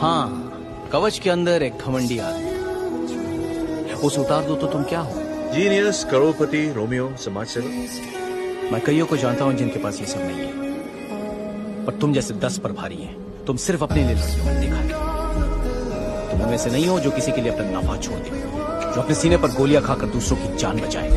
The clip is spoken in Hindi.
हाँ कवच के अंदर एक घमंडी आदमी उसे उतार दो तो तुम क्या हो? जीनियस करोड़पति रोमियो समाज सेवक मैं कईयों को जानता हूँ जिनके पास ये सब नहीं है। पर तुम जैसे दस पर भारी हैं तुम सिर्फ़ अपने लिए लड़ते हो देखा तुम उनमें से नहीं हो जो किसी के लिए अपना नफा छोड़ दे जो अपने सीने पर गोलियाँ खाकर दूसरों की जान बचाए।